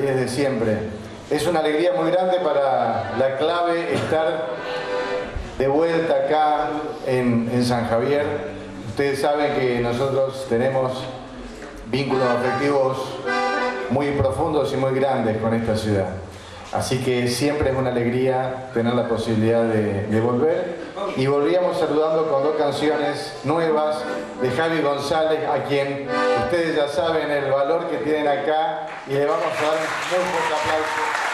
10 de siempre. Es una alegría muy grande para la clave estar de vuelta acá en, en San Javier. Ustedes saben que nosotros tenemos vínculos afectivos muy profundos y muy grandes con esta ciudad. Así que siempre es una alegría tener la posibilidad de, de, volver. Y volvíamos saludando con dos canciones nuevas de Javi González, a quien ustedes ya saben el valor que tienen acá y le vamos a dar un fuerte aplauso.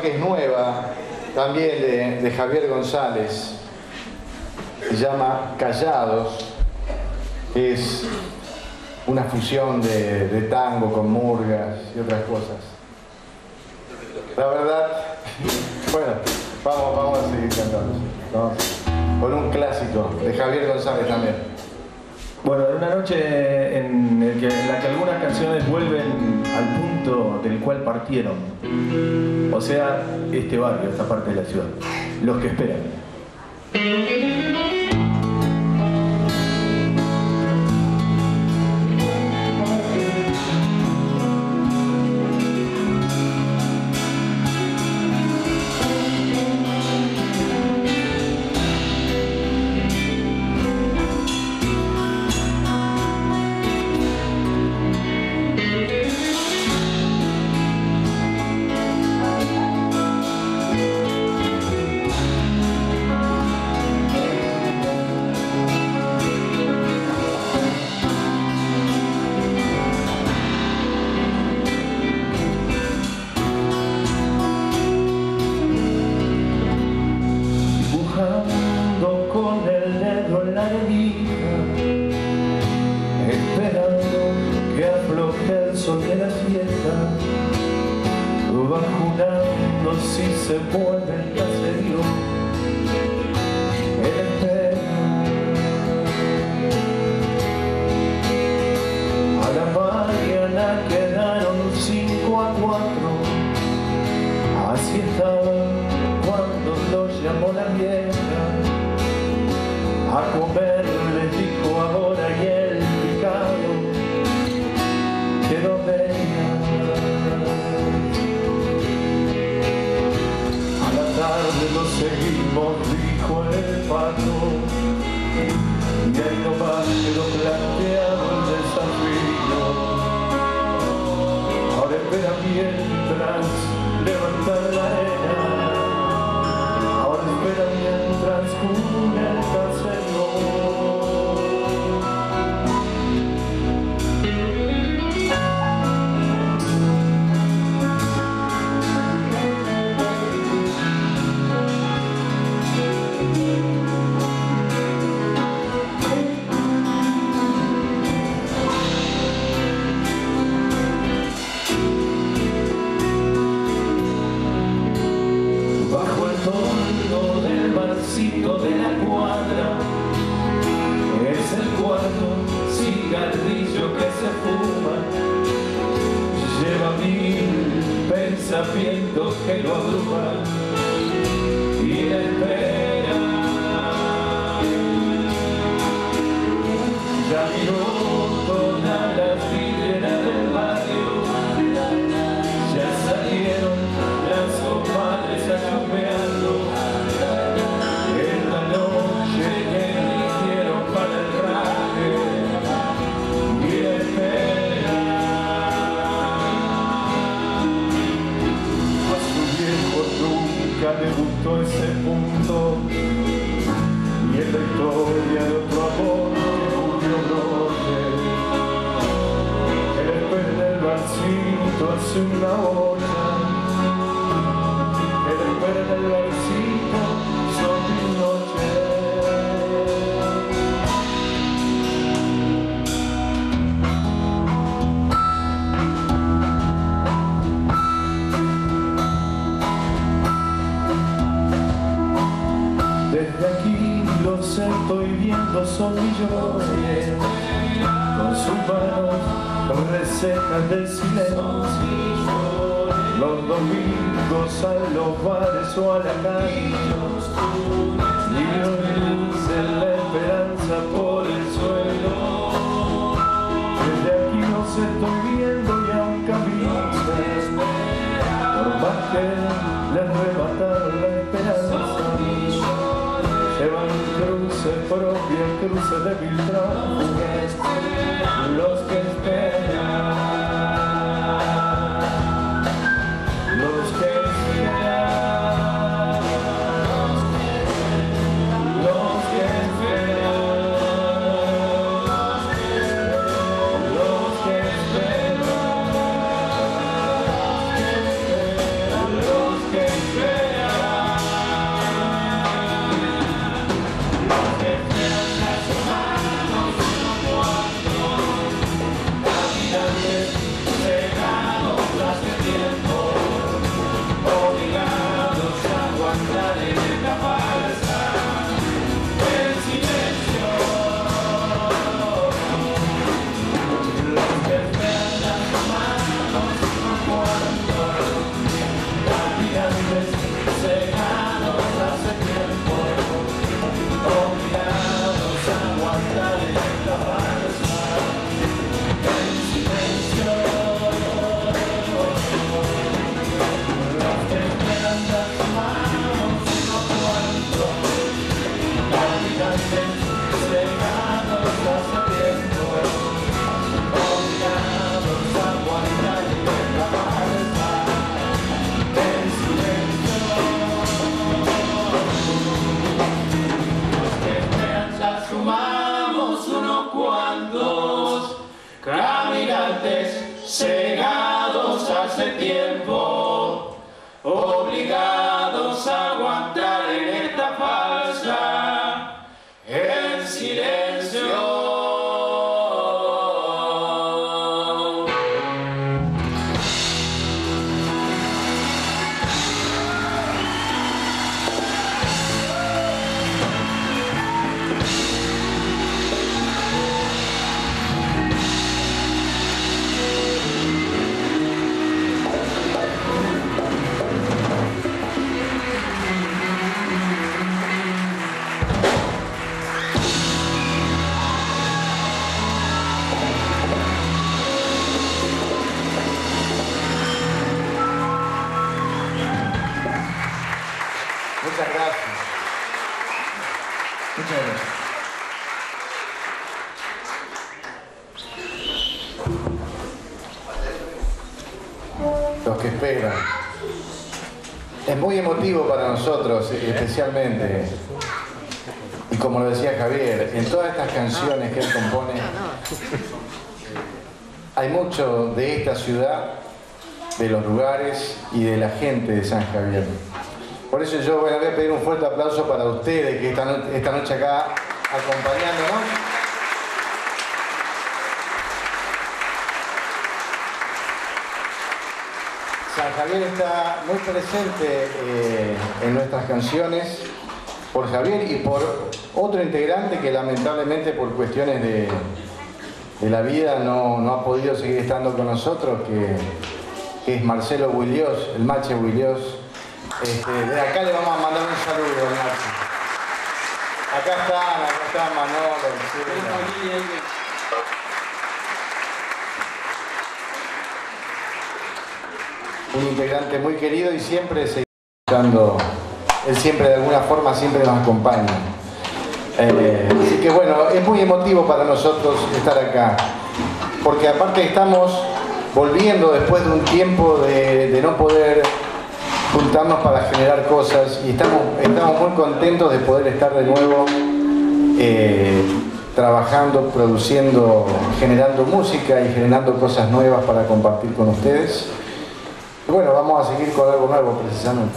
Que es nueva, también de, Javier González. Se llama Callados. Es una fusión de, tango con murgas y otras cosas. La verdad, bueno, vamos, vamos a seguir cantando. Con un clásico de Javier González también. Bueno, en una noche en la que algunas canciones vuelven al punto del cual partieron. Sea, este barrio, esta parte de la ciudad. Los que esperan. Barcito hace una hora resecas del silencio. Los domingos a los bares o a la calle y los luces la esperanza por el suelo. Desde aquí los estoy viendo y aún caminan por más que les arrebataron la esperanza. Llevan cruces propias, cruces de tránsfugas, los que esperan, emotivo para nosotros, especialmente. Y como lo decía Javier, en todas estas canciones que él compone, hay mucho de esta ciudad, de los lugares y de la gente de San Javier. Por eso yo voy a pedir un fuerte aplauso para ustedes que esta, no- esta noche acá acompañándonos. San Javier está muy presente eh, en nuestras canciones por Javier y por otro integrante que lamentablemente por cuestiones de, de la vida no, no ha podido seguir estando con nosotros, que, es Marcelo Willios, el Mache Willios. Este, de acá le vamos a mandar un saludo al Mache. Acá están, acá está Manolo, un integrante muy querido y siempre seguimos escuchando, él siempre de alguna forma siempre nos acompaña. Eh, así que bueno, es muy emotivo para nosotros estar acá, porque aparte estamos volviendo después de un tiempo de, no poder juntarnos para generar cosas y estamos, estamos muy contentos de poder estar de nuevo eh, trabajando, produciendo, generando música y generando cosas nuevas para compartir con ustedes. Bueno, vamos a seguir con algo nuevo precisamente.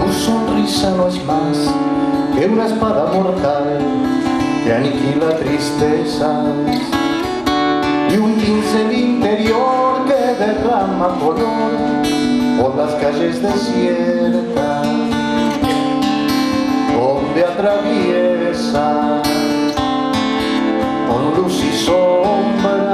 Tu sonrisa no es más que una espada mortal que aniquila tristezas y un pincel interior que derrama color por las calles desiertas donde atraviesa con luz y sombra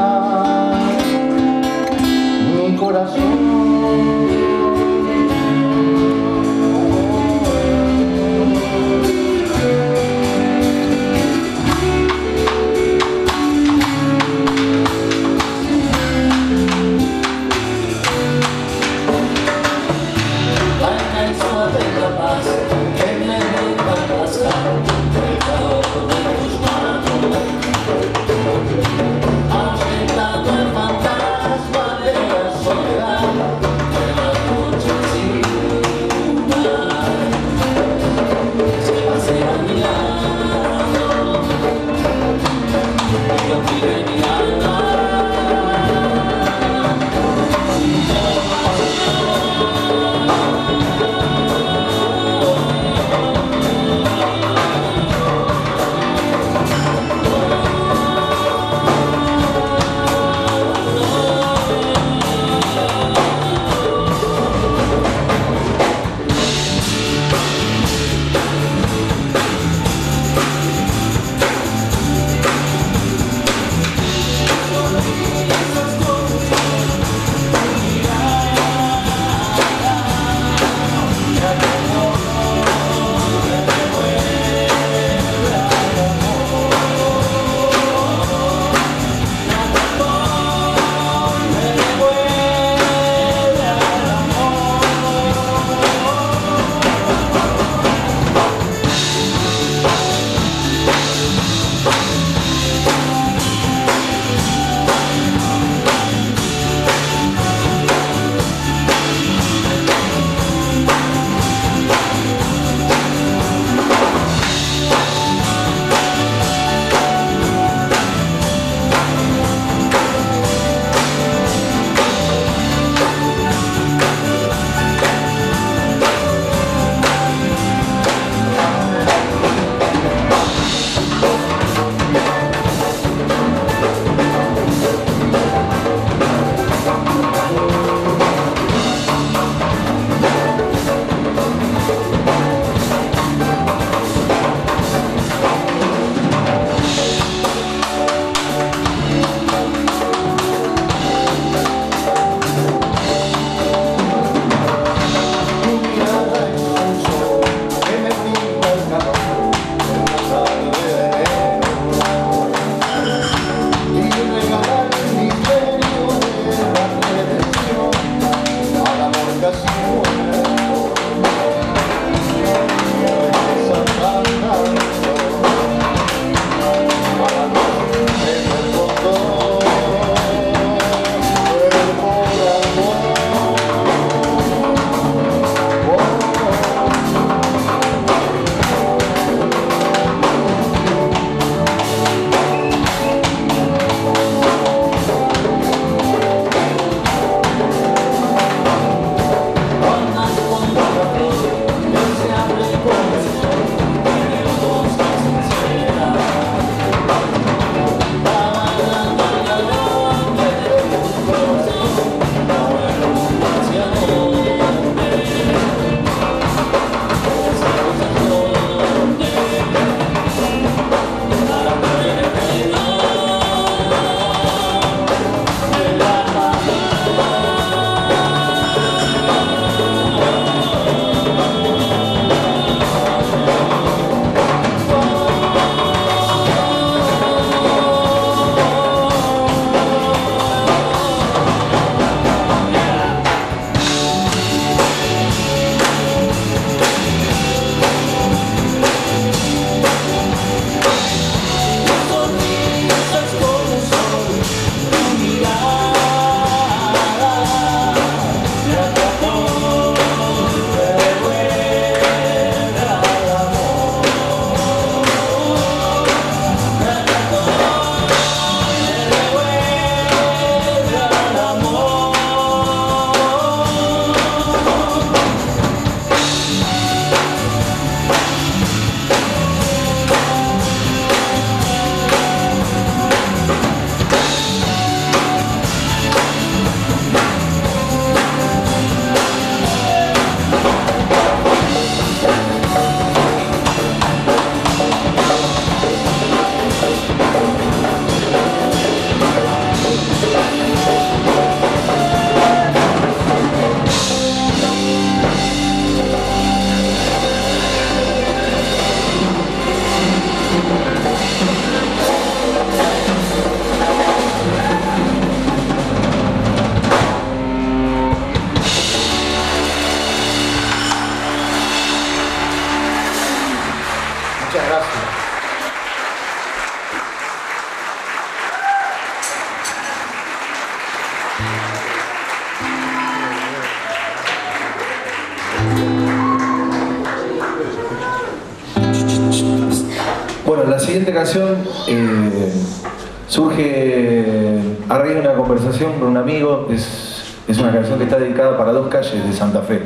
que está dedicada para dos calles de Santa Fe,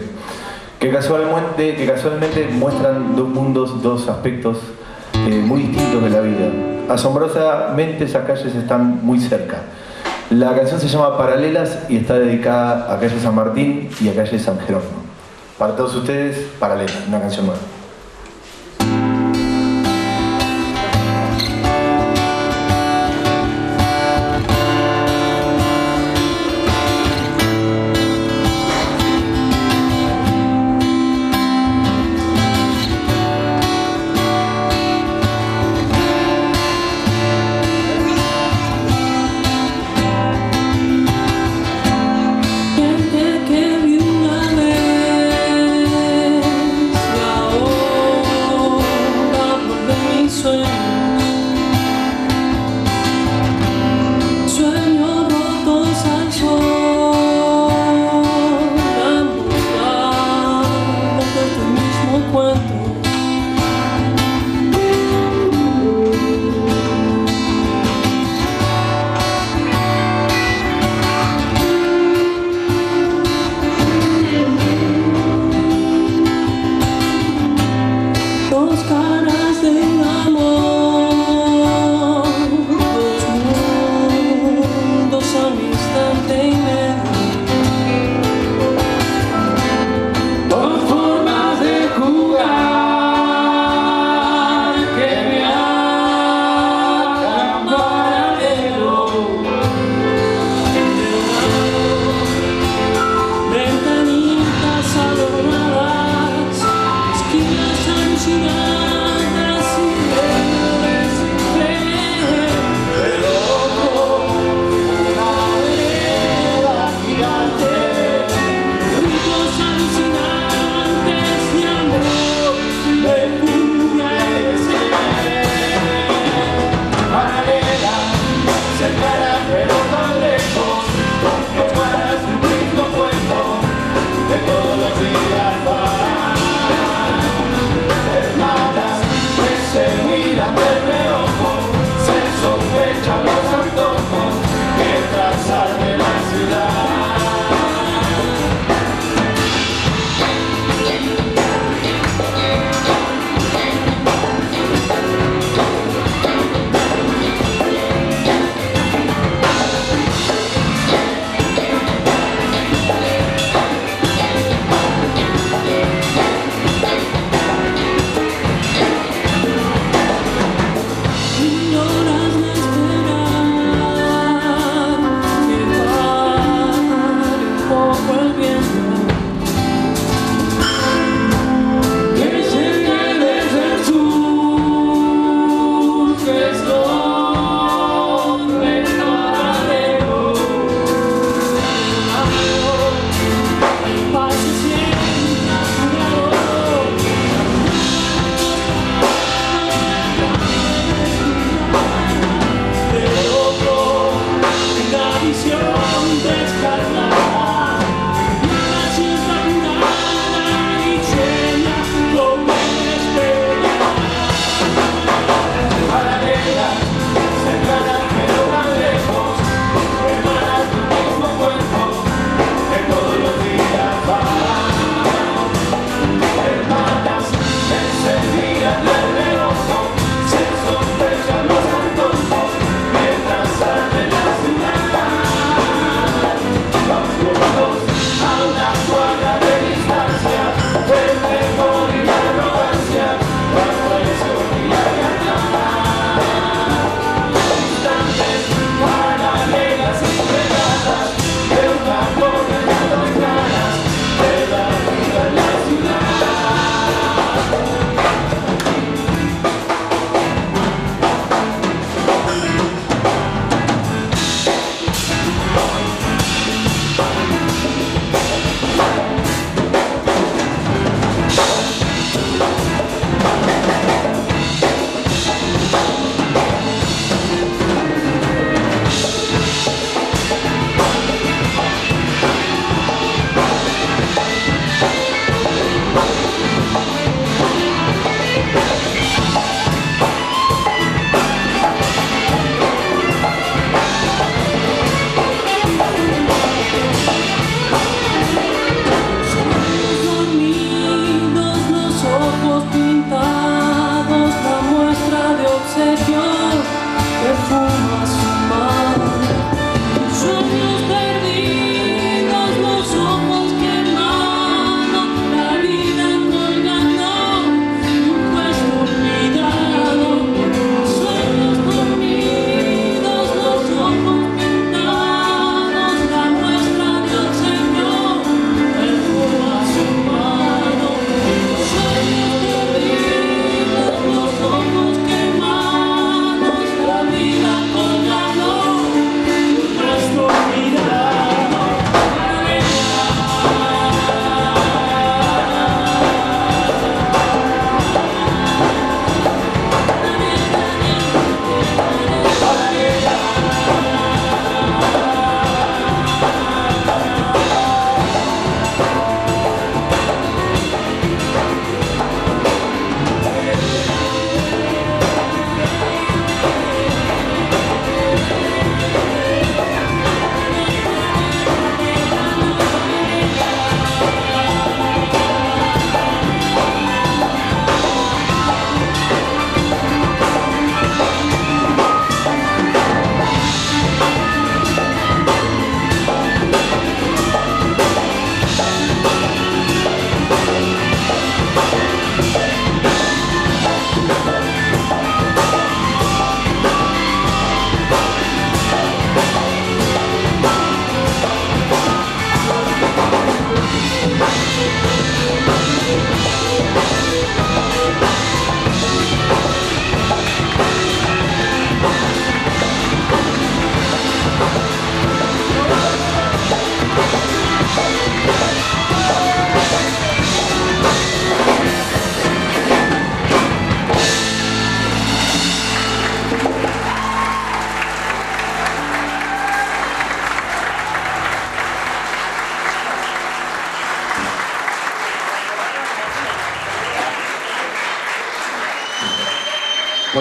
que casualmente, que casualmente muestran dos mundos, dos aspectos eh, muy distintos de la vida. Asombrosamente esas calles están muy cerca. La canción se llama Paralelas y está dedicada a calle San Martín y a calle San Jerónimo. Para todos ustedes, Paralelas, una canción nueva.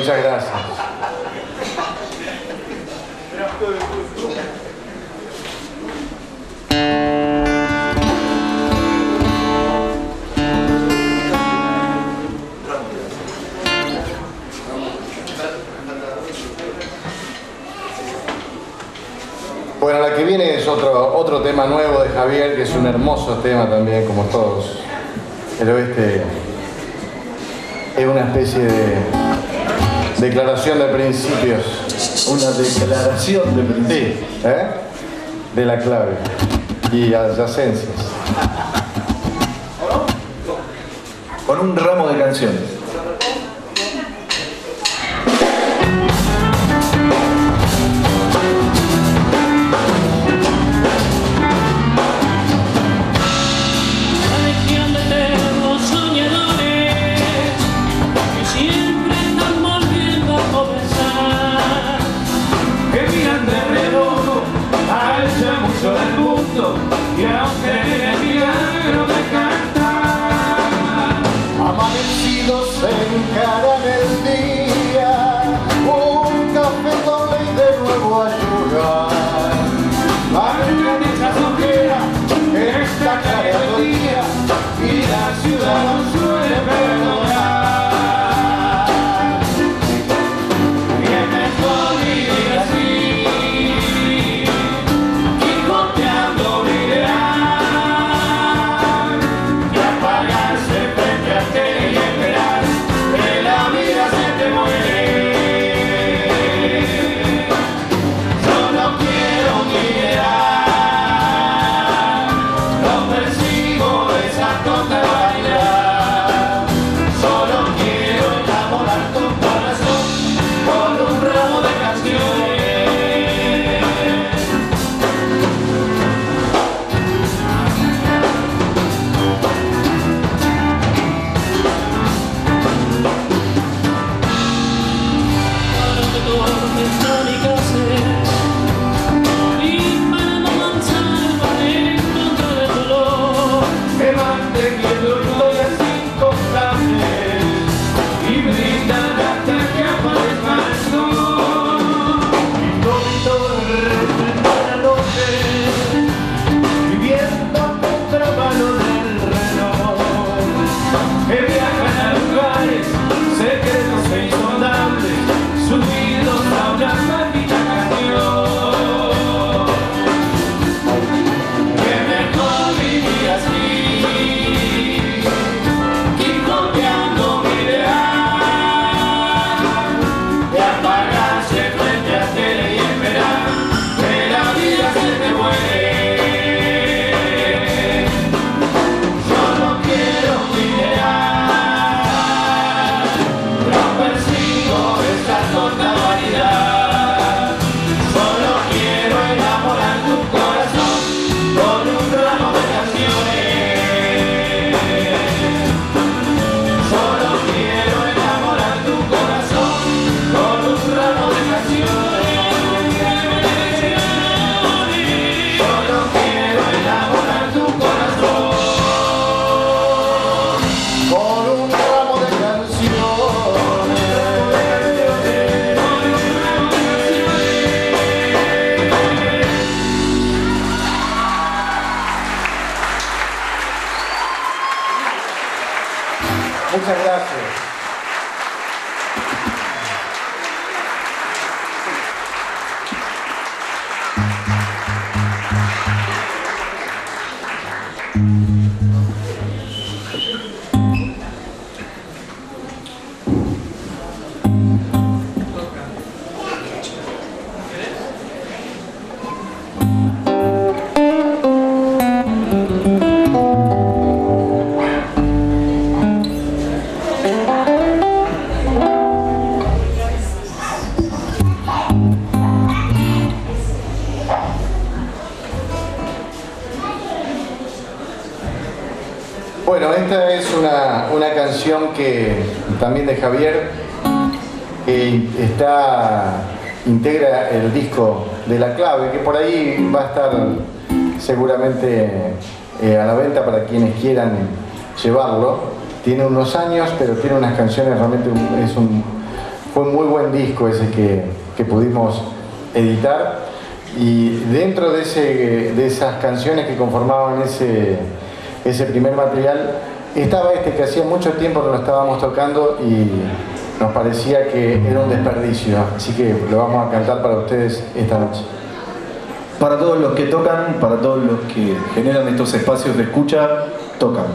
Muchas gracias. Bueno, la que viene es otro, otro tema nuevo de Javier, que es un hermoso tema también, como todos. El oeste es una especie de Declaración de principios. Una declaración de principios. ¿Eh? De la clave. Y adyacencias. Con un ramo de canciones. Eh, llevarlo. Tiene unos años, pero tiene unas canciones, realmente es un, fue muy buen disco ese que, que pudimos editar. Y dentro de, ese, de esas canciones que conformaban ese, ese primer material, estaba este que hacía mucho tiempo que lo estábamos tocando y nos parecía que era un desperdicio. Así que lo vamos a cantar para ustedes esta noche. Para todos los que tocan, para todos los que generan estos espacios de escucha, 都看。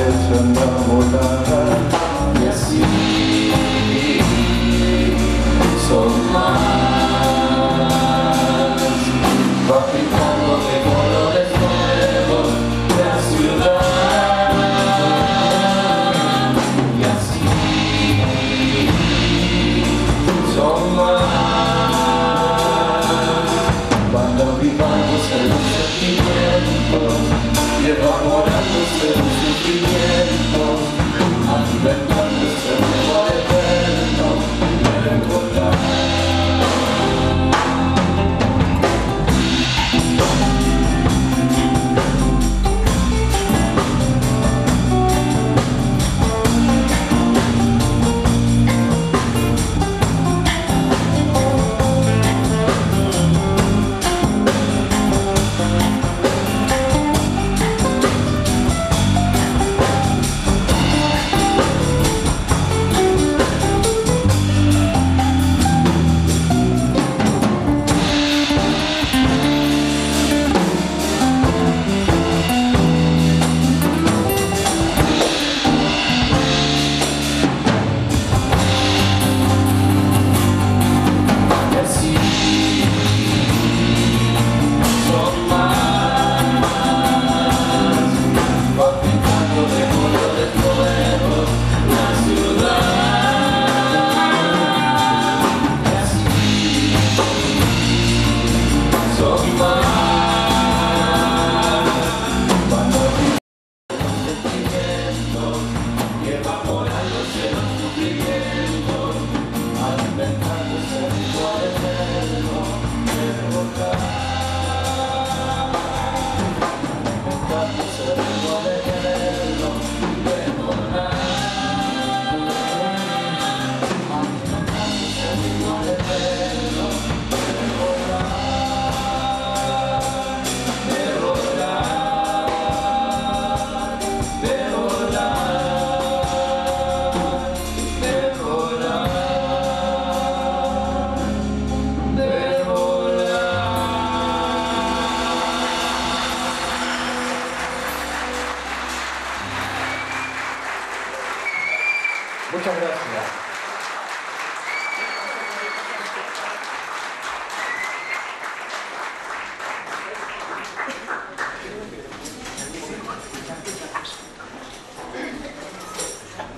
it's a se enamorar.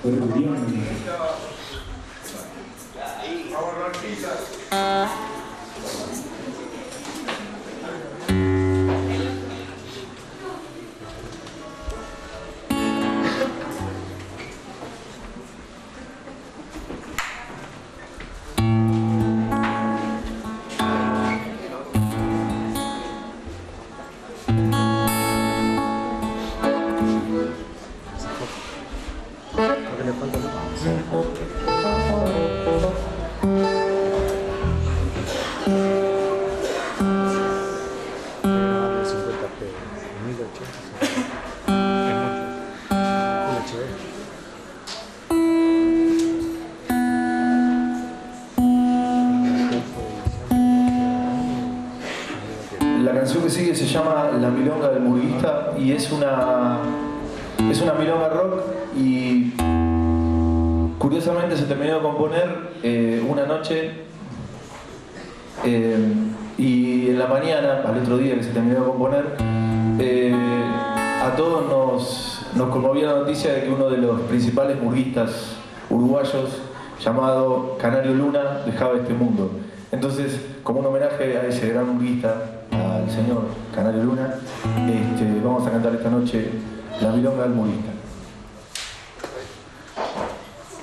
But it. uruguayos llamado Canario Luna dejaba este mundo. Entonces, como un homenaje a ese gran murguista, al señor Canario Luna, este, vamos a cantar esta noche La Milonga del Murguista.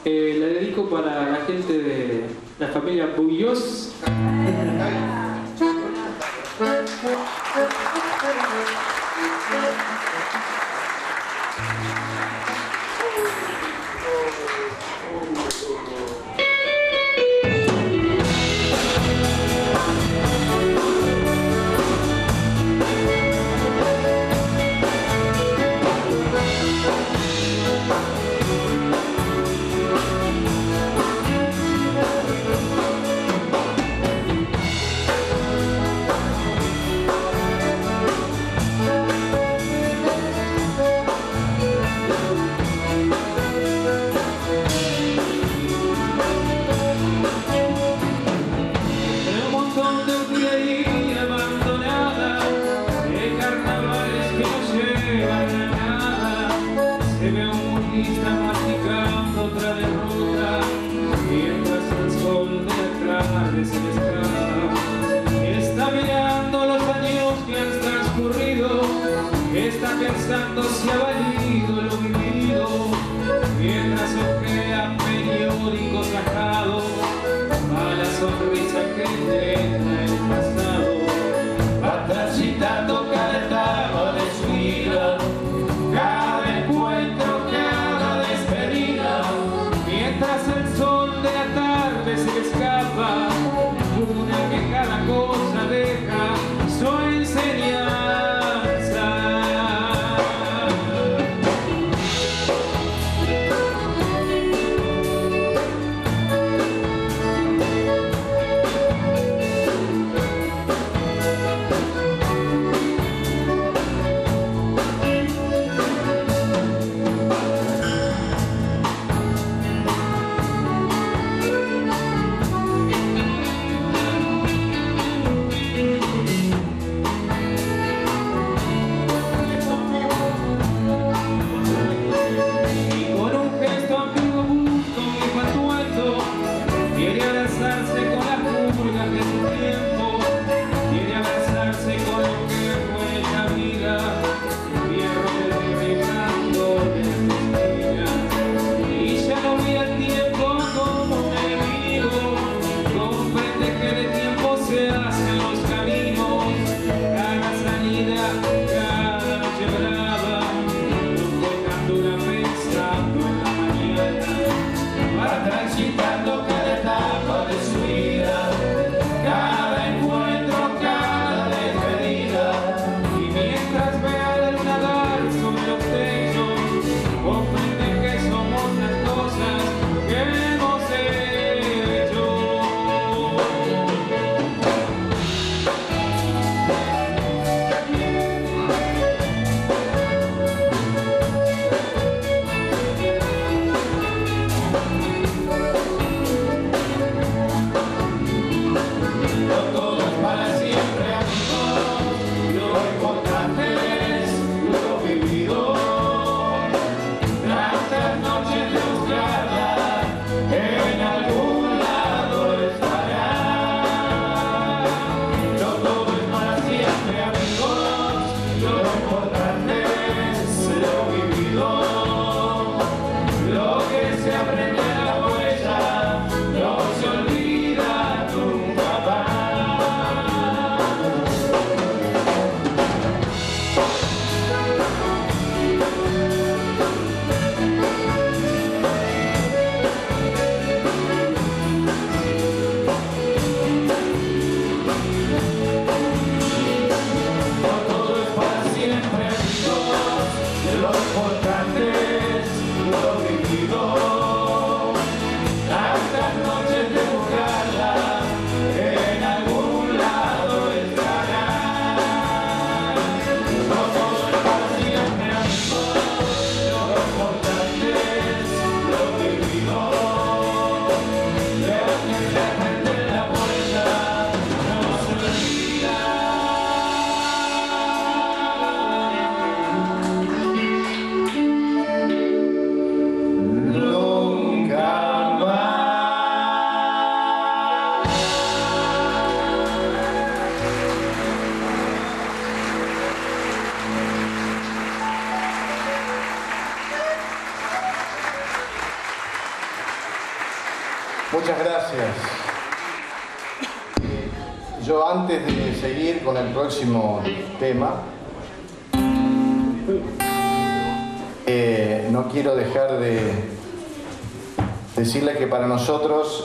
Eh, la dedico para la gente de la familia Puglios. Está mirando los daños que han transcurrido, está pensando si ha valido.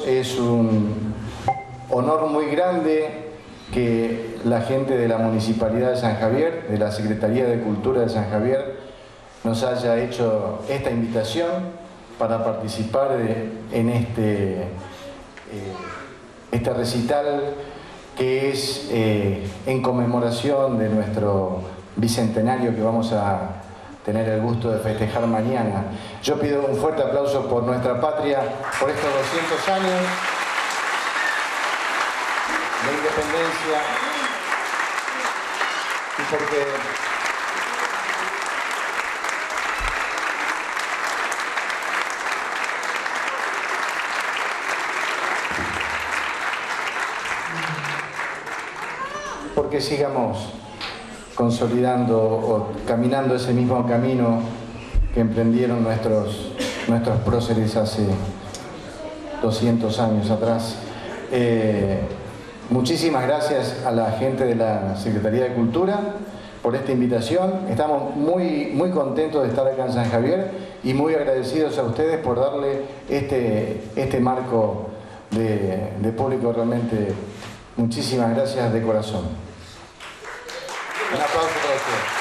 Es un honor muy grande que la gente de la Municipalidad de San Javier, de la Secretaría de Cultura de San Javier, nos haya hecho esta invitación para participar en este, eh, este recital que es eh, en conmemoración de nuestro bicentenario que vamos a tener el gusto de festejar mañana. Yo pido un fuerte aplauso por nuestra patria, por estos 200 años de independencia y porque porque sigamos consolidando o caminando ese mismo camino que emprendieron nuestros, nuestros próceres hace 200 años atrás. Eh, muchísimas gracias a la gente de la Secretaría de Cultura por esta invitación. Estamos muy, muy contentos de estar acá en San Javier y muy agradecidos a ustedes por darle este, este marco de, de público realmente. Muchísimas gracias de corazón. Un aplauso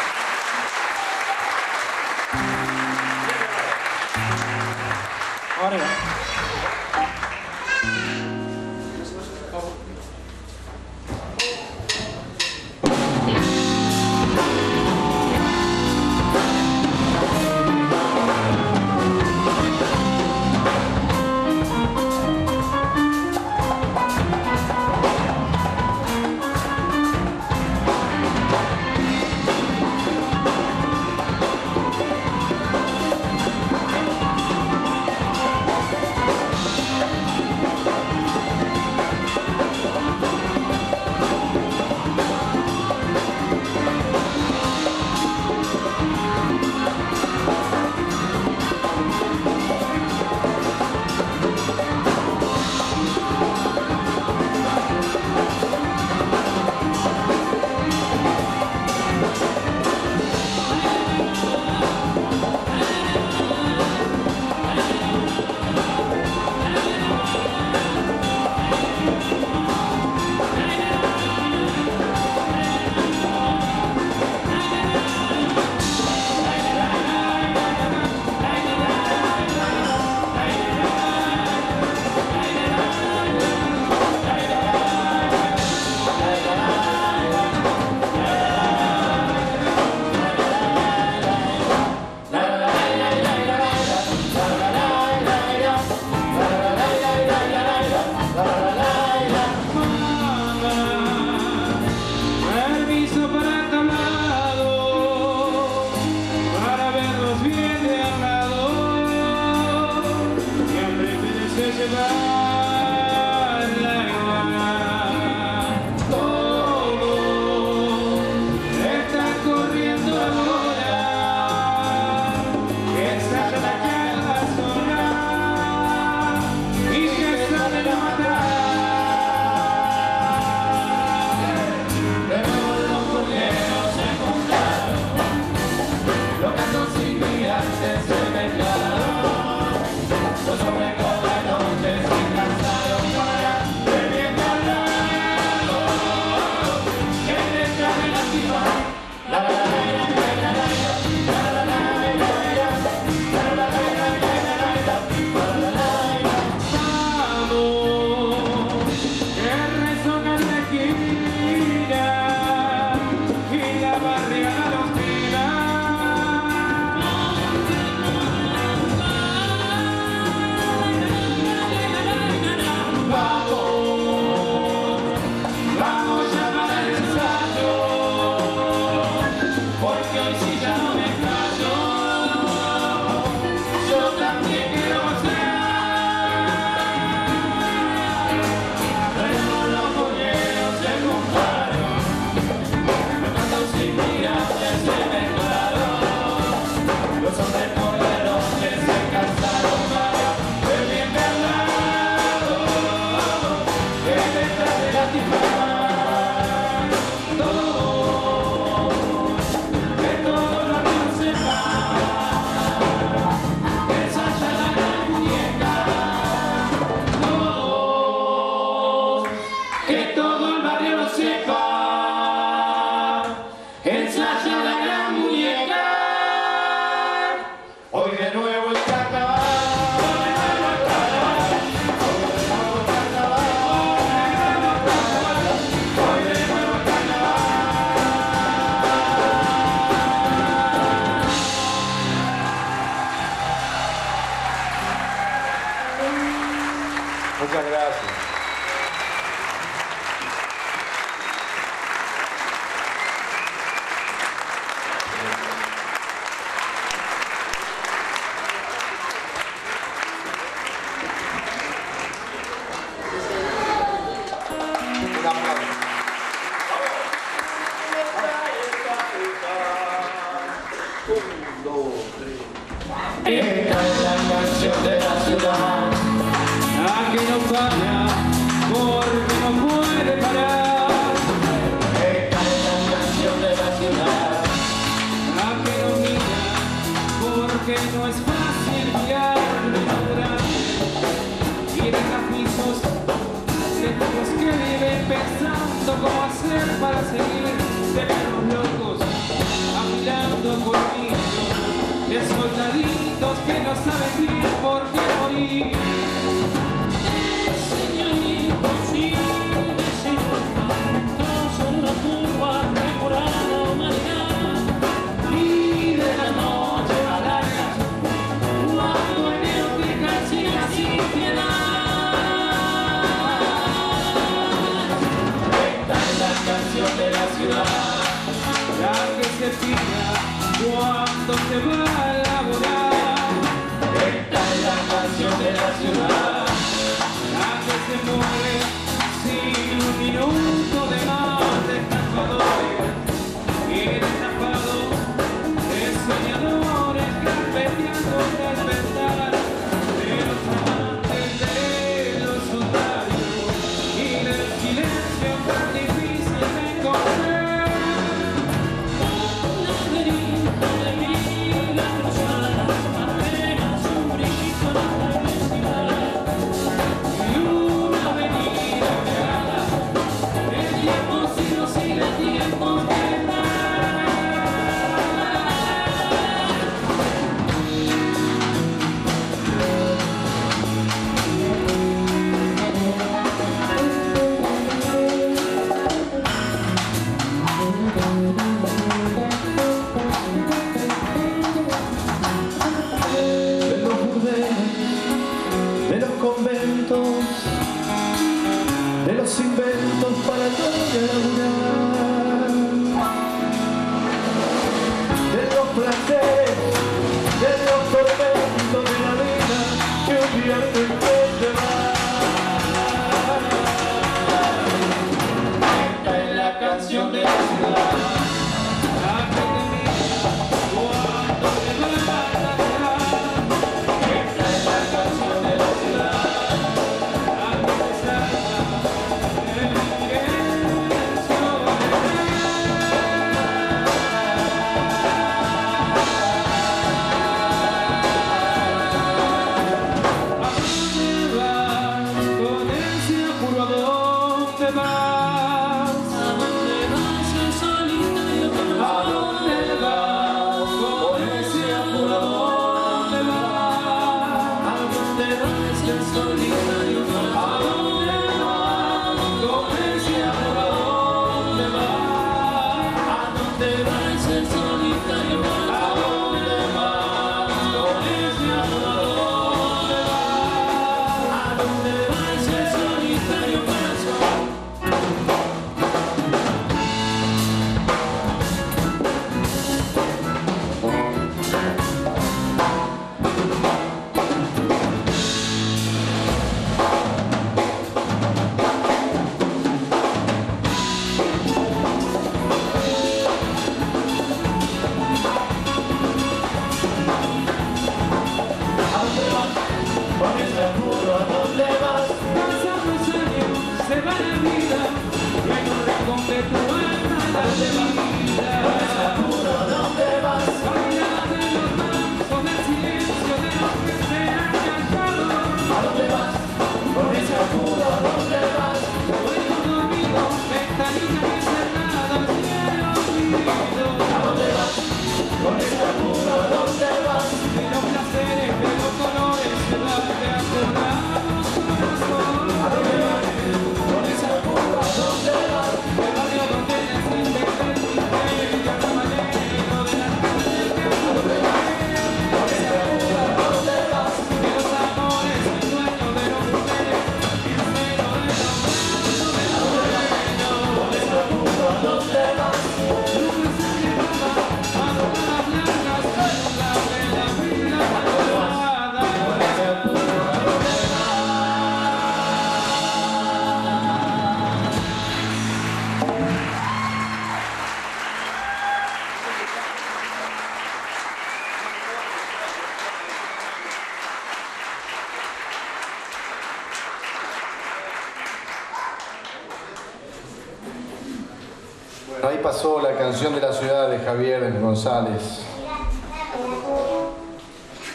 de la ciudad de Javier González.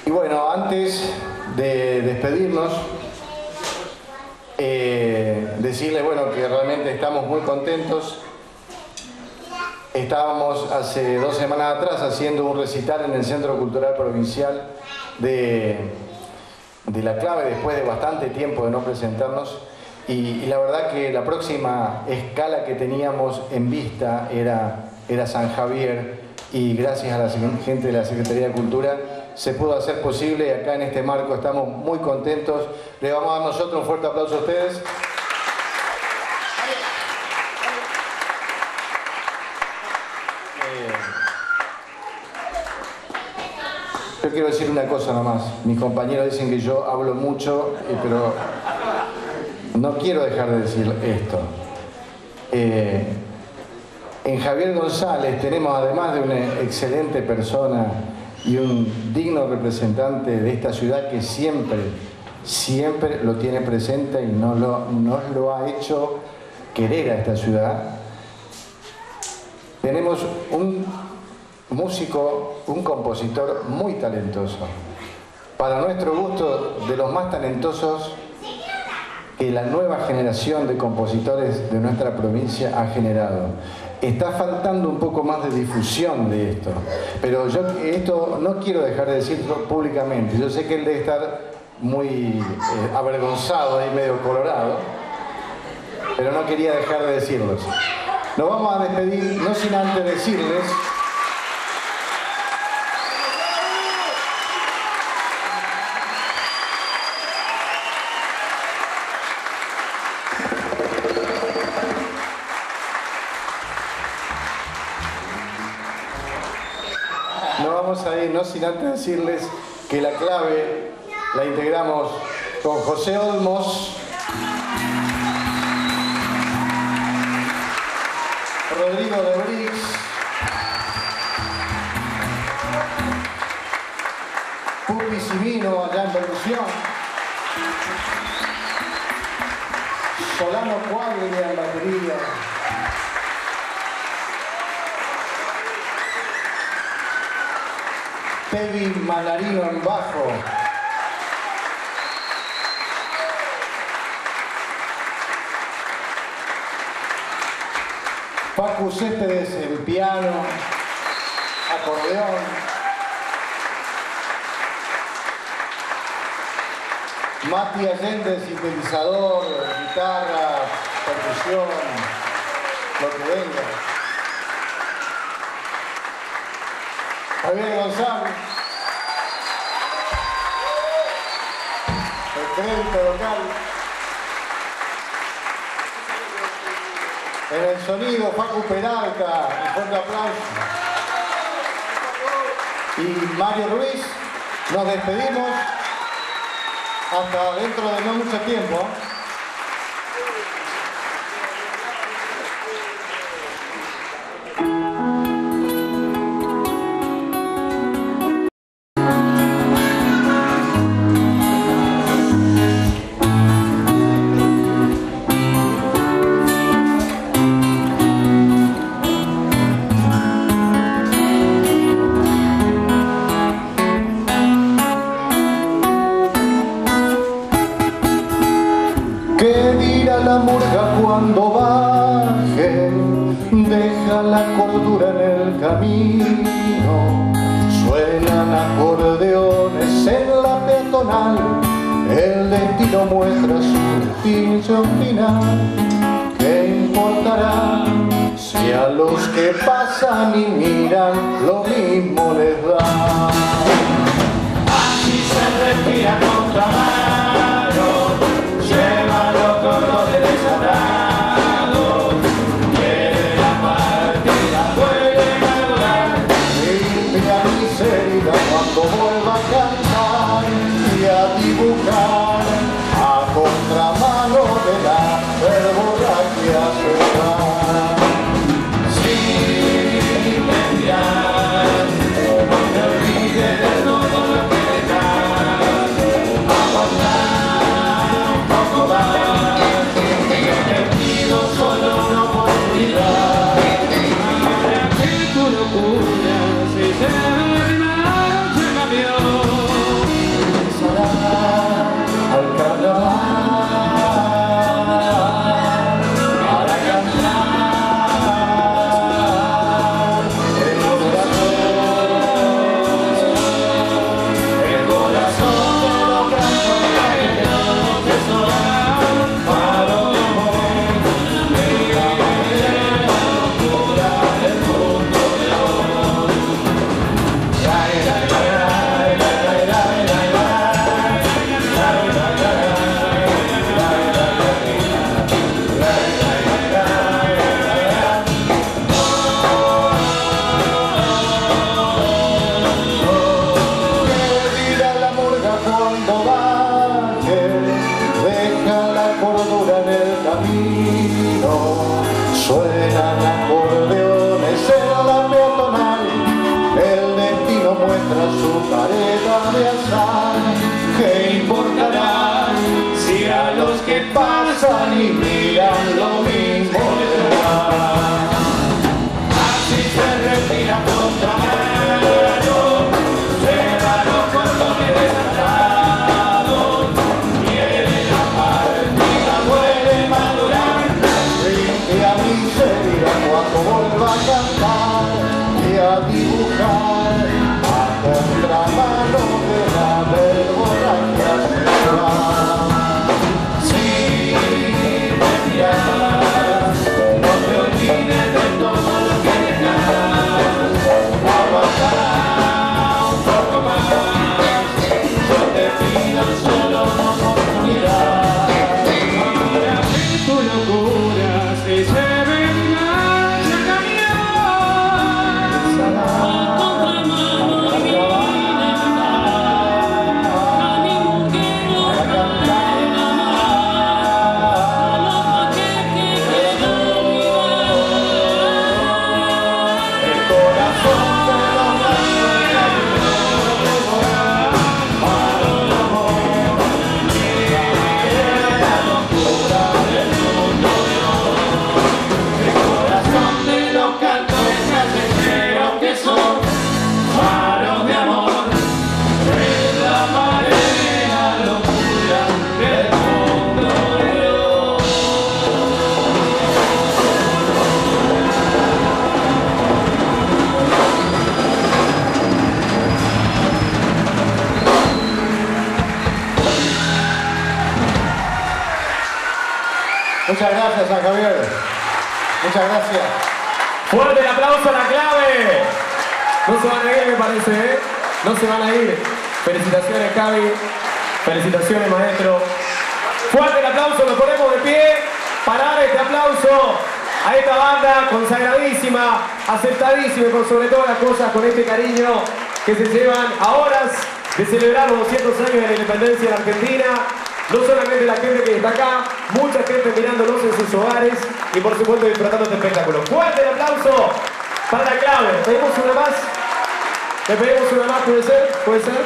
Y bueno, antes de despedirnos, eh, decirles bueno, que realmente estamos muy contentos. Estábamos hace dos semanas atrás haciendo un recital en el Centro Cultural Provincial de, de La Clave, después de bastante tiempo de no presentarnos. Y la verdad que la próxima escala que teníamos en vista era, era San Javier y gracias a la gente de la Secretaría de Cultura se pudo hacer posible y acá en este marco estamos muy contentos. Le vamos a dar nosotros un fuerte aplauso a ustedes. Eh, Yo quiero decir una cosa nomás. Mis compañeros dicen que yo hablo mucho, eh, pero no quiero dejar de decir esto. Eh, en Javier González tenemos, además de una excelente persona y un digno representante de esta ciudad que siempre, siempre lo tiene presente y no lo, nos lo ha hecho querer a esta ciudad, tenemos un músico, un compositor muy talentoso. Para nuestro gusto, de los más talentosos que la nueva generación de compositores de nuestra provincia ha generado. Está faltando un poco más de difusión de esto, pero yo esto no quiero dejar de decirlo públicamente. Yo sé que él debe estar muy eh, avergonzado, ahí medio colorado, pero no quería dejar de decirlo. Nos vamos a despedir, no sin antes decirles no sin antes decirles que la clave la integramos con José Olmos, Rodrigo de Brix, Pupi Sivino allá en percusión, Solano Cuadria en batería. Pevi Manarino en bajo. Paco Céspedes en piano, acordeón. Mati Allende, sintetizador, guitarra, percusión, lo que venga. Javier González. El local. En el sonido, Paco Peralta, un fuerte aplauso. Y Mario Ruiz, nos despedimos hasta dentro de no mucho tiempo. love. se van a ir. Felicitaciones, Cavi. Felicitaciones, maestro. Fuerte el aplauso, nos ponemos de pie. Parar este aplauso a esta banda consagradísima, aceptadísima y por sobre todas las cosas con este cariño que se llevan a horas de celebrar los 200 años de la independencia de la Argentina. No solamente la gente que está acá, mucha gente mirándonos en sus hogares y por supuesto disfrutando este espectáculo. Fuerte el aplauso para la clave. Pedimos una más. Le pedimos una más, ¿puede ser? ¿Puede ser?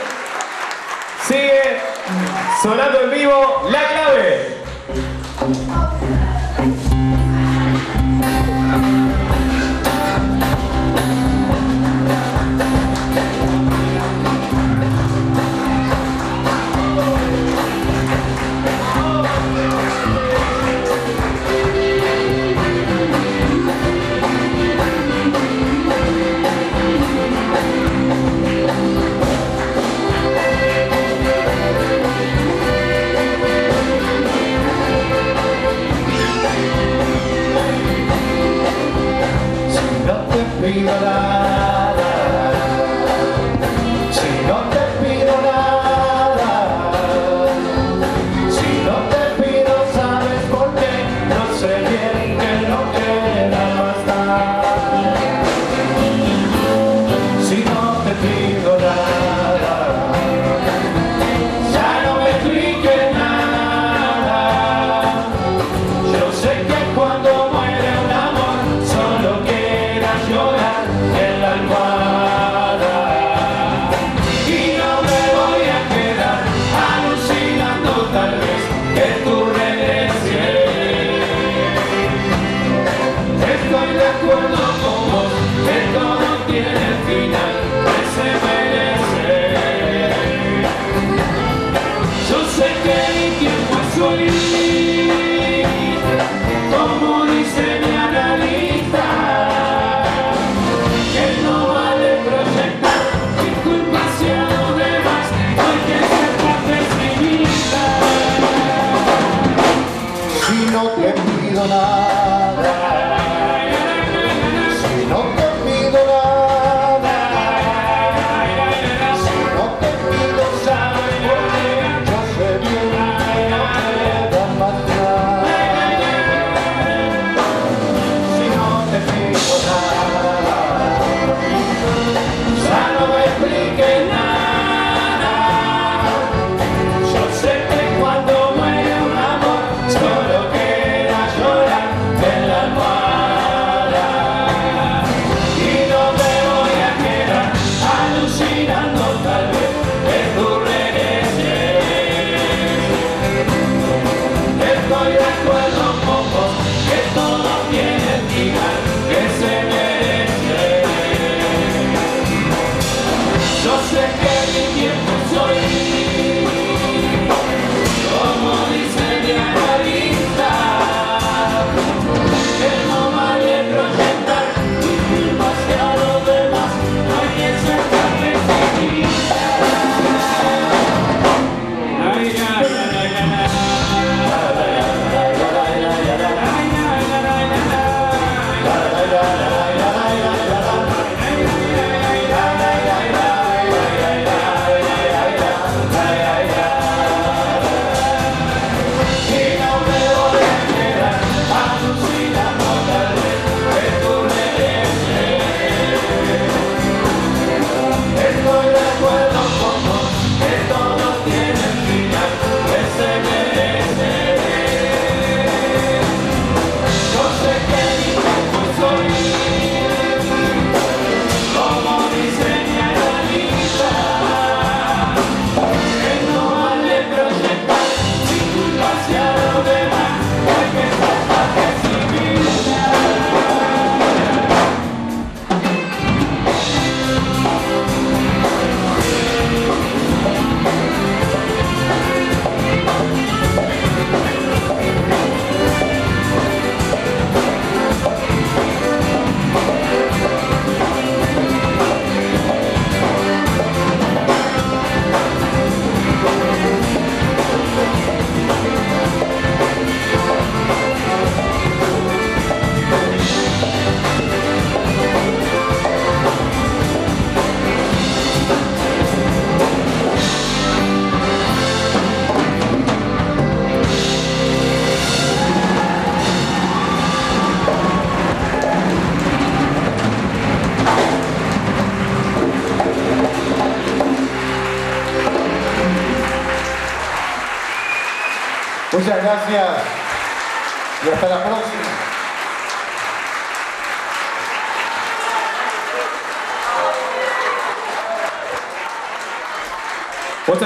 Sigue sonando en vivo la clave.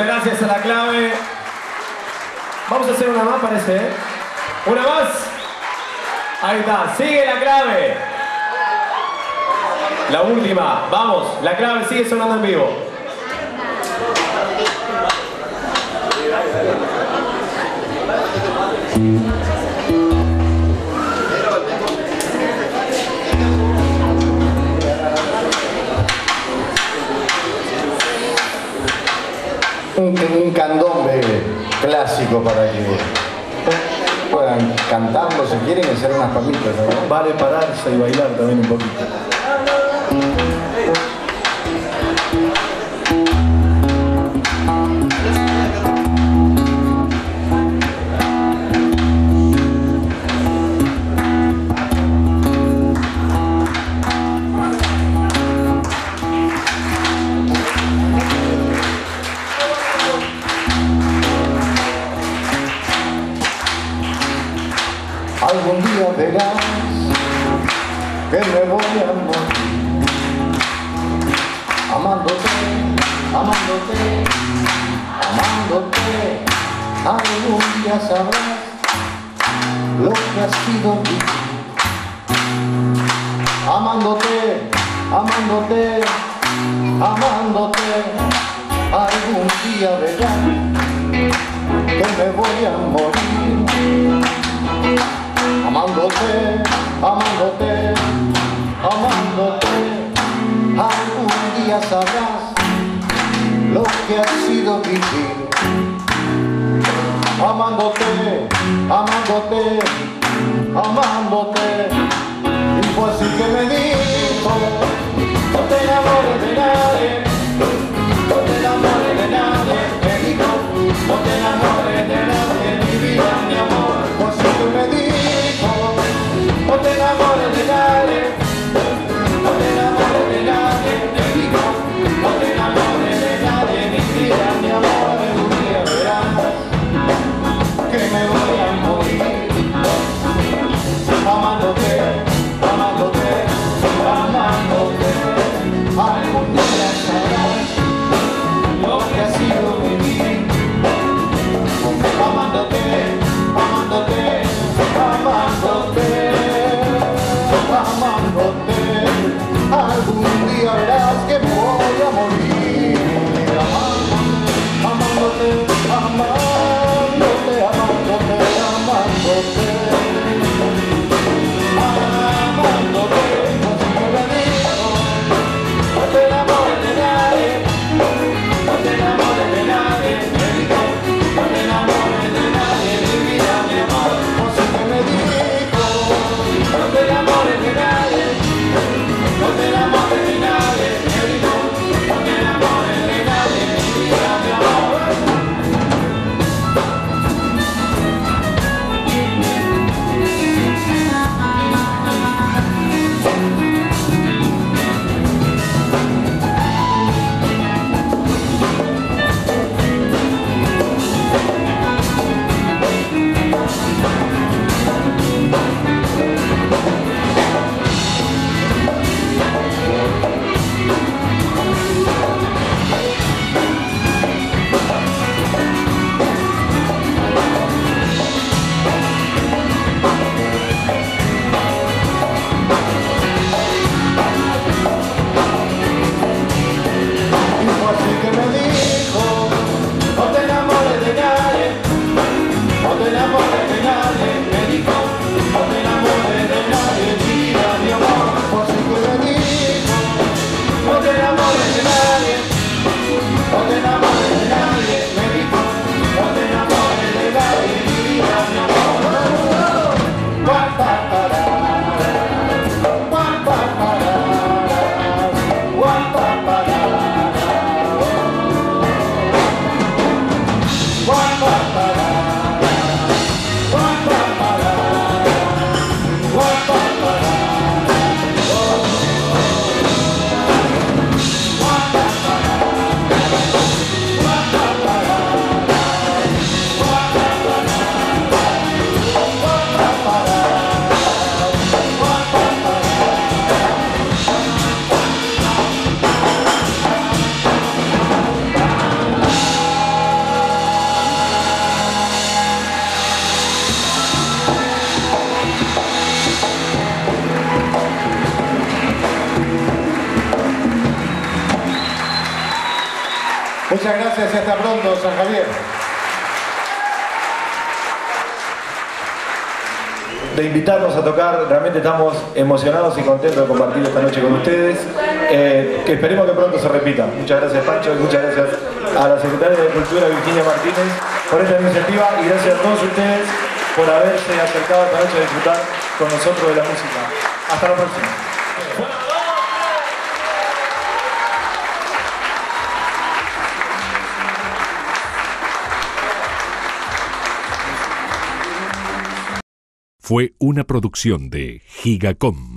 Gracias a la clave. Vamos a hacer una más, parece. ¿eh? Una más. Ahí está. Sigue la clave. La última. Vamos. La clave sigue sonando en vivo. clásico para que puedan cantarlo si quieren y hacer unas palitas. Vale pararse y bailar también un poquito. Invitarnos a tocar. Realmente estamos emocionados y contentos de compartir esta noche con ustedes. Eh, que esperemos que pronto se repita. Muchas gracias Pancho y muchas gracias a la Secretaria de Cultura Virginia Martínez por esta iniciativa y gracias a todos ustedes por haberse acercado esta noche a disfrutar con nosotros de la música. Hasta la próxima. Fue una producción de Gigacom